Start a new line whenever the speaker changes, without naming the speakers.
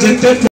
जनता